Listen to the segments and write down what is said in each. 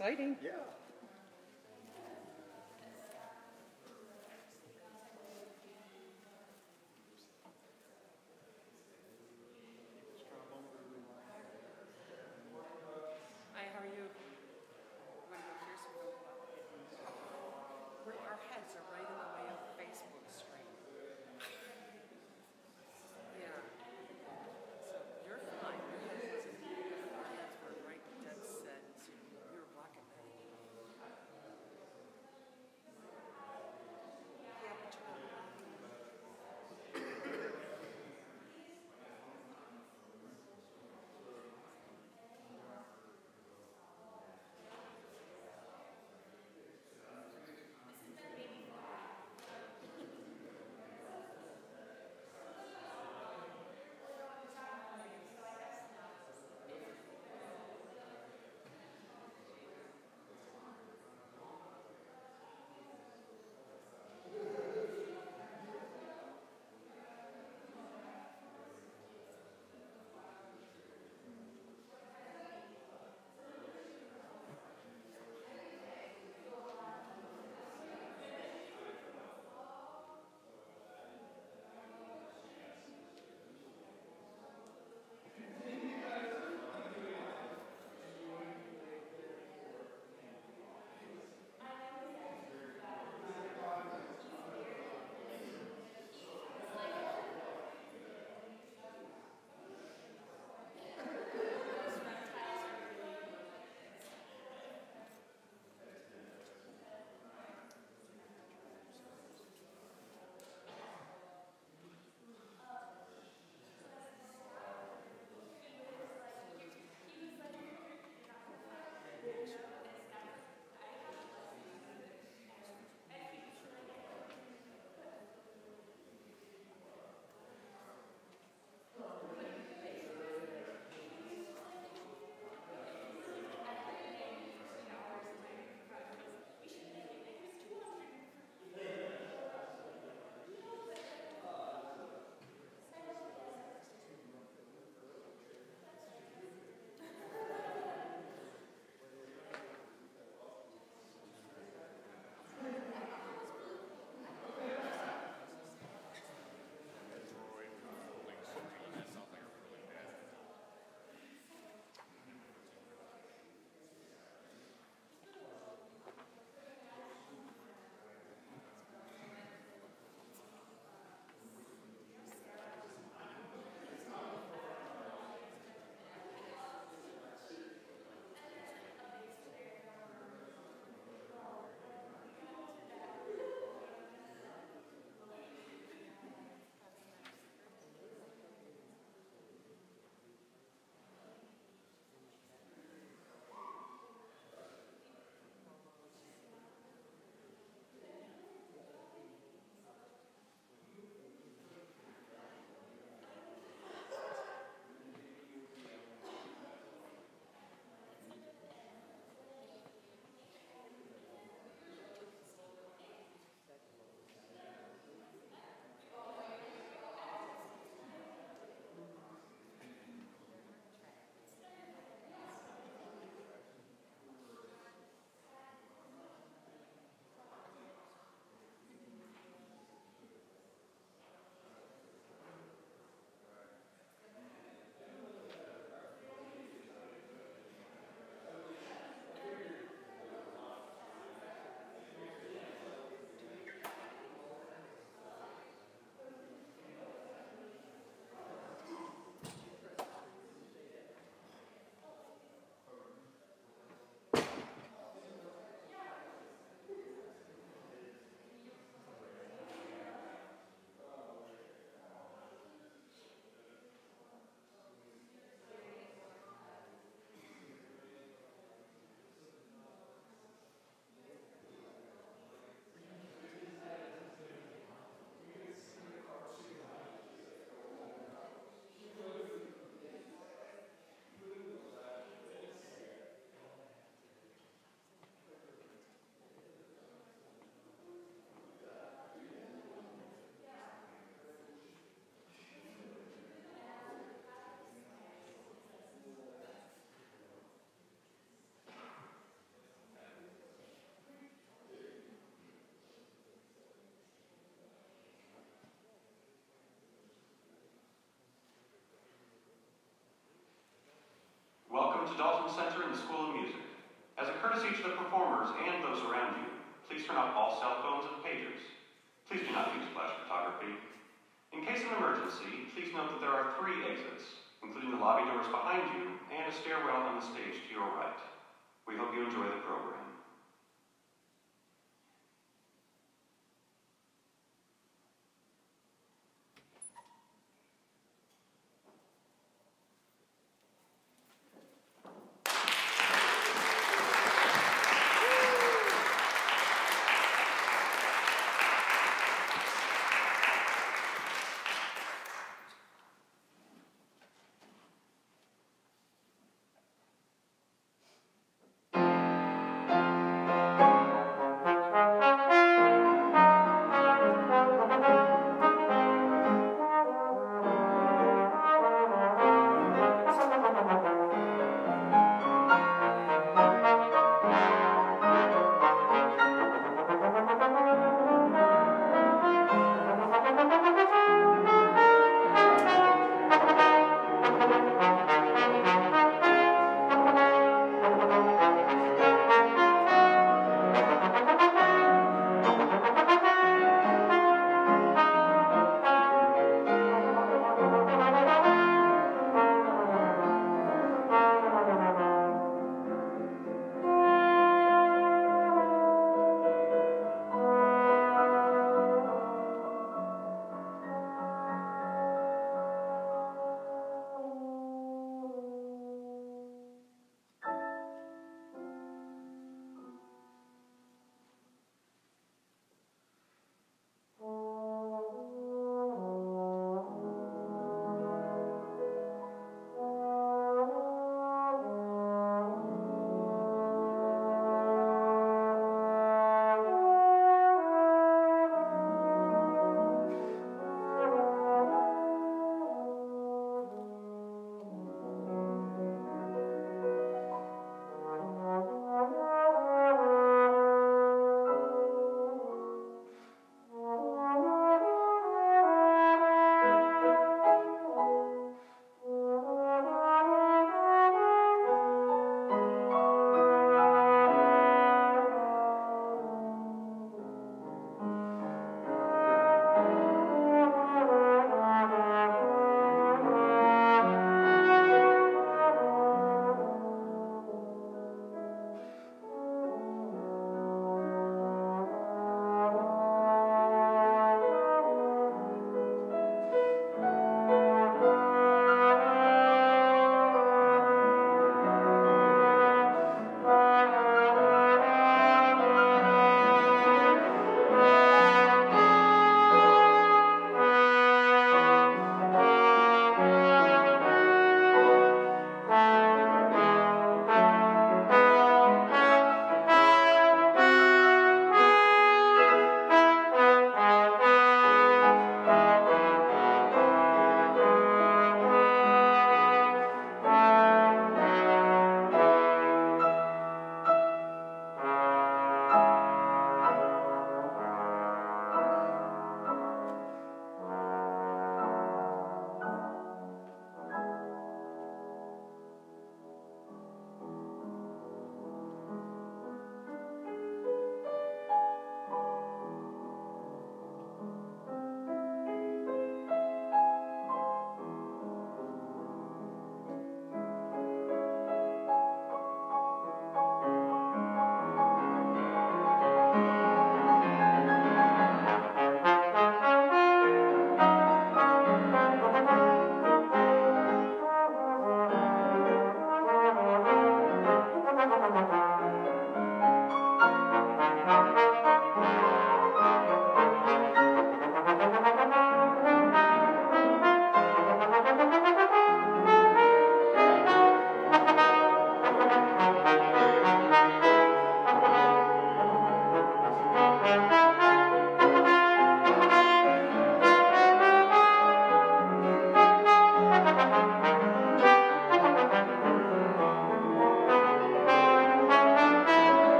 exciting. Yeah. To Dalton Center and the School of Music. As a courtesy to the performers and those around you, please turn off all cell phones and pagers. Please do not use flash photography. In case of an emergency, please note that there are three exits, including the lobby doors behind you and a stairwell on the stage to your right. We hope you enjoy the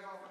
guys all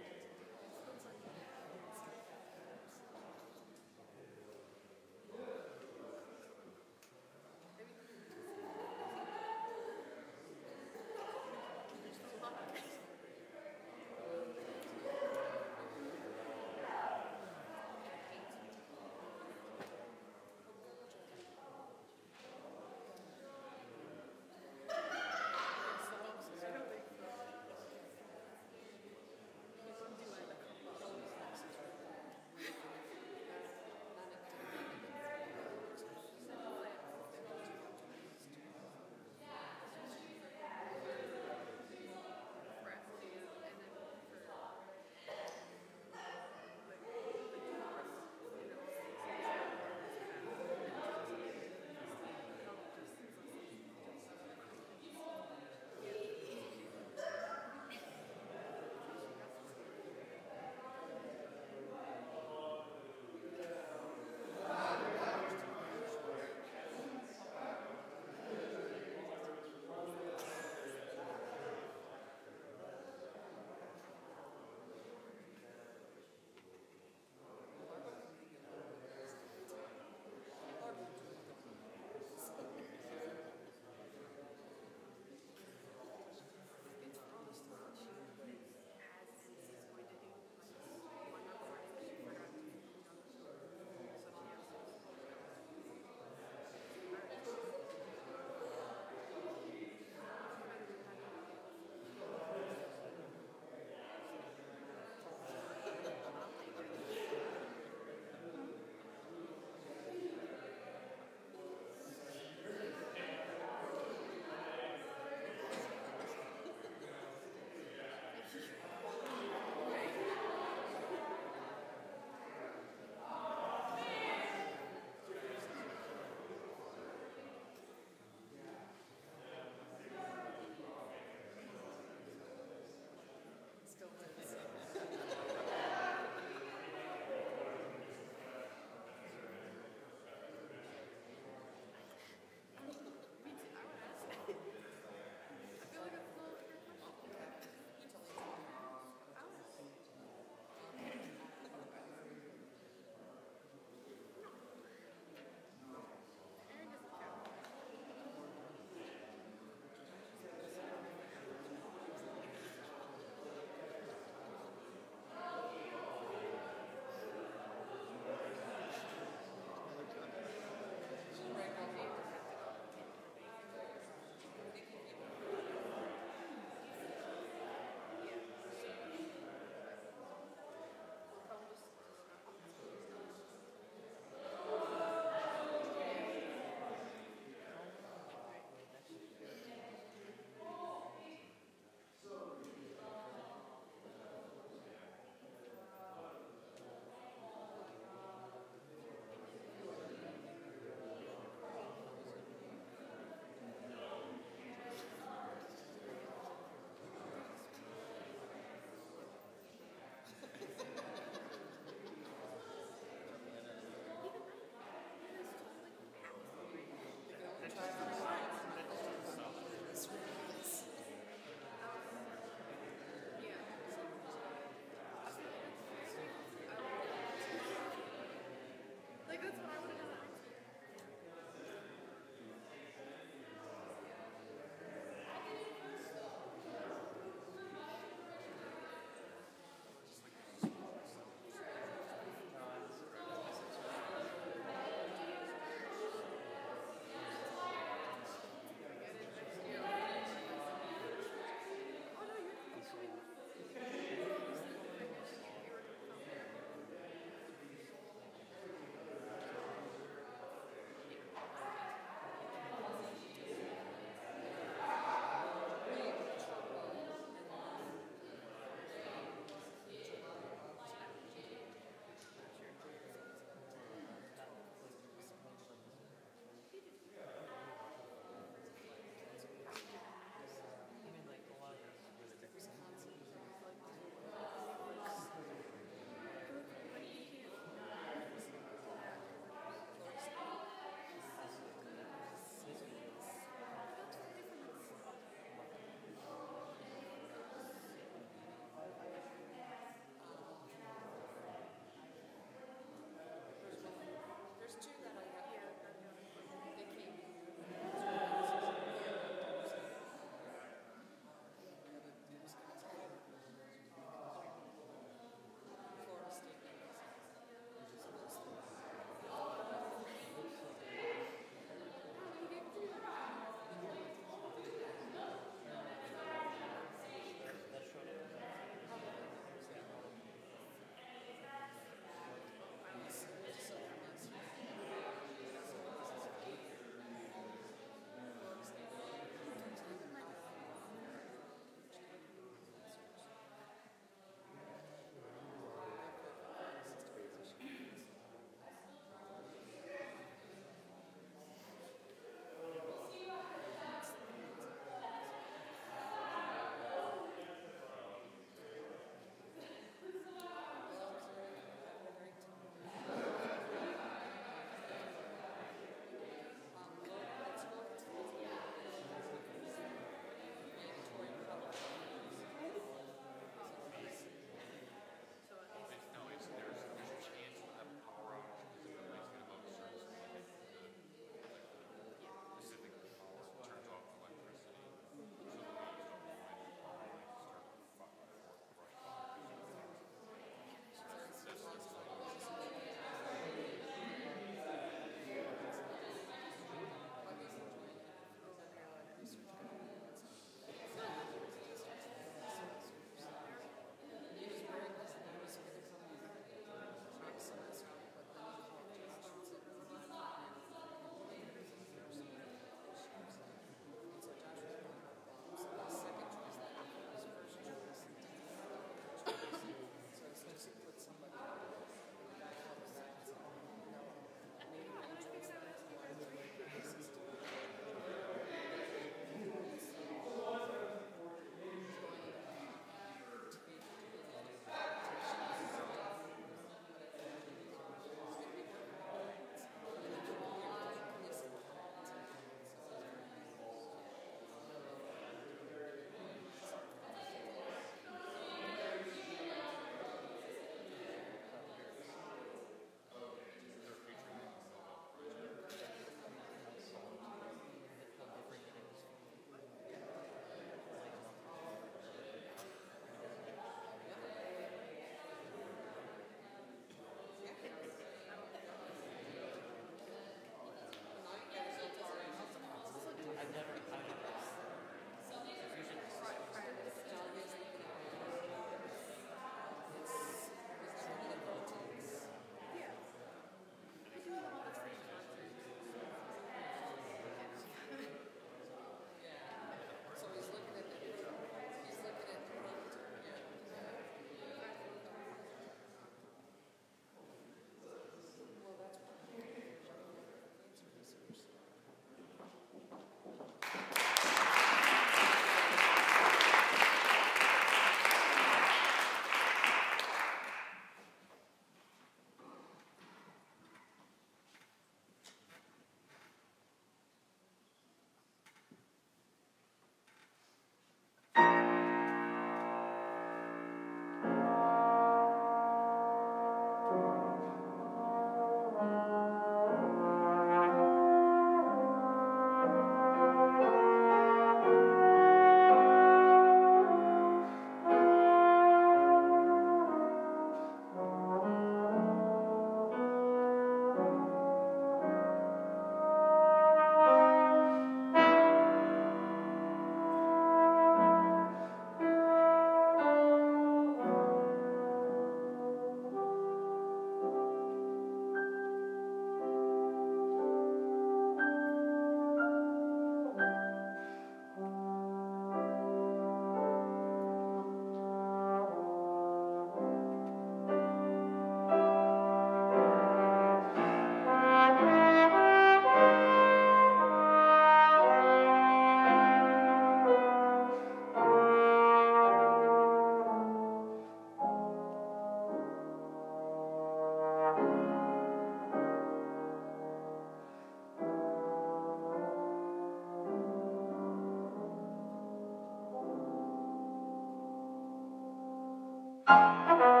Thank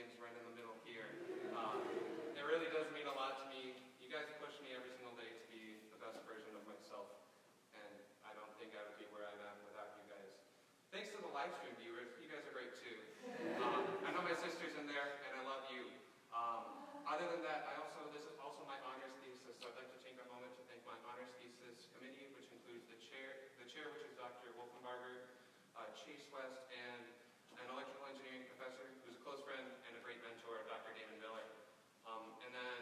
hooligans right in the middle here. Um, it really does mean a lot to me. You guys push me every single day to be the best version of myself, and I don't think I would be where I'm at without you guys. Thanks to the live stream viewers, you guys are great too. Um, I know my sister's in there, and I love you. Um, other than that, I also this is also my honors thesis, so I'd like to take a moment to thank my honors thesis committee, which includes the chair, the chair, which is Dr. Wolfinbarger, uh, Chase West, and an electrical engineering professor who's a close friend and a great mentor, Dr. Damon Miller. Um, and then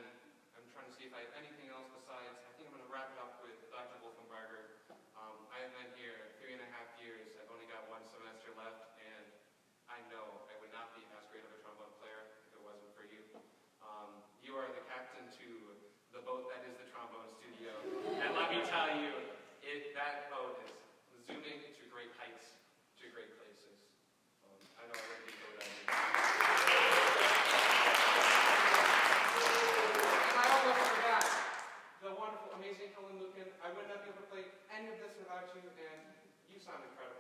I'm trying to see if I have anything else besides. I think I'm going to wrap it up with Dr. Wolfinbarger. Um, I have been here three and a half years. I've only got one semester left, and I know I would not be as great of a trombone player if it wasn't for you. Um, you are the captain to the boat that is the trombone studio, and let me tell you, it, that boat is zooming to great heights, to great places. Um, I know I would be boat out And I almost forgot the wonderful, amazing Helen Lucan. I would not be able to play any of this without you, and you sound incredible.